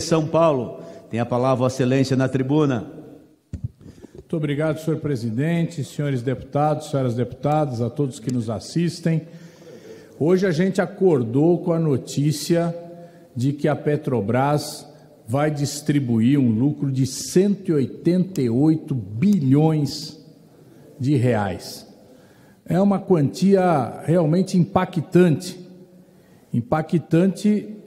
São Paulo. Tem a palavra, Vossa Excelência, na tribuna. Muito obrigado, senhor presidente, senhores deputados, senhoras deputadas, a todos que nos assistem. Hoje a gente acordou com a notícia de que a Petrobras vai distribuir um lucro de 188 bilhões de reais. É uma quantia realmente impactante. Impactante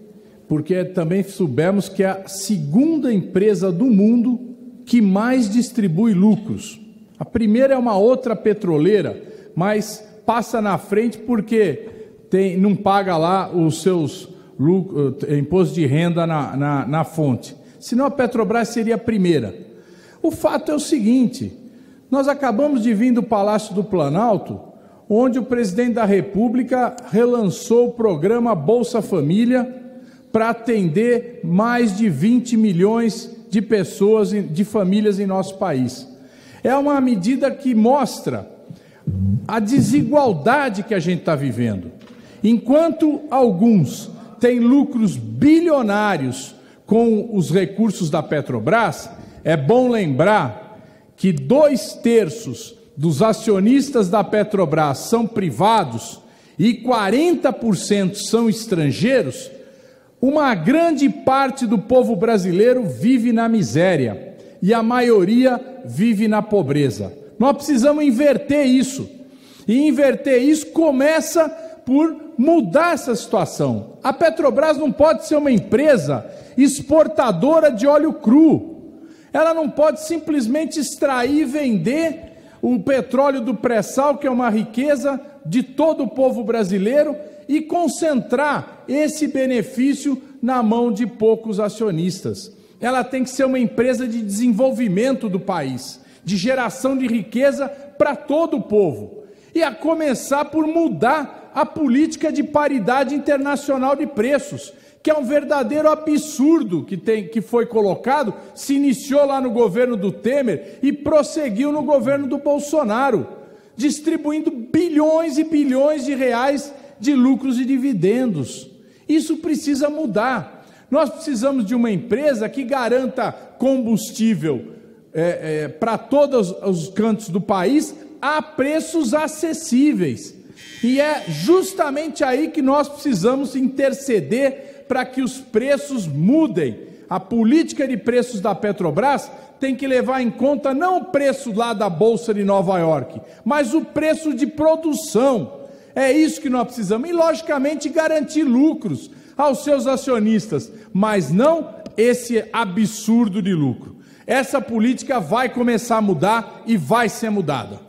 porque também soubemos que é a segunda empresa do mundo que mais distribui lucros. A primeira é uma outra petroleira, mas passa na frente porque tem, não paga lá os seus lucros, eh, imposto de renda na, na, na fonte. Senão a Petrobras seria a primeira. O fato é o seguinte: nós acabamos de vir do Palácio do Planalto, onde o presidente da República relançou o programa Bolsa Família para atender mais de 20 milhões de pessoas, de famílias em nosso país. É uma medida que mostra a desigualdade que a gente está vivendo. Enquanto alguns têm lucros bilionários com os recursos da Petrobras, é bom lembrar que dois terços dos acionistas da Petrobras são privados e 40% são estrangeiros. Uma grande parte do povo brasileiro vive na miséria e a maioria vive na pobreza. Nós precisamos inverter isso. E inverter isso começa por mudar essa situação. A Petrobras não pode ser uma empresa exportadora de óleo cru. Ela não pode simplesmente extrair e vender o petróleo do pré-sal, que é uma riqueza de todo o povo brasileiro, e concentrar esse benefício na mão de poucos acionistas. Ela tem que ser uma empresa de desenvolvimento do país, de geração de riqueza para todo o povo. E a começar por mudar a política de paridade internacional de preços, que é um verdadeiro absurdo que, tem, que foi colocado, se iniciou lá no governo do Temer e prosseguiu no governo do Bolsonaro, distribuindo bilhões e bilhões de reais de lucros e dividendos. Isso precisa mudar. Nós precisamos de uma empresa que garanta combustível é, é, para todos os cantos do país a preços acessíveis. E é justamente aí que nós precisamos interceder para que os preços mudem. A política de preços da Petrobras tem que levar em conta não o preço lá da Bolsa de Nova York, mas o preço de produção. É isso que nós precisamos. E, logicamente, garantir lucros aos seus acionistas, mas não esse absurdo de lucro. Essa política vai começar a mudar e vai ser mudada.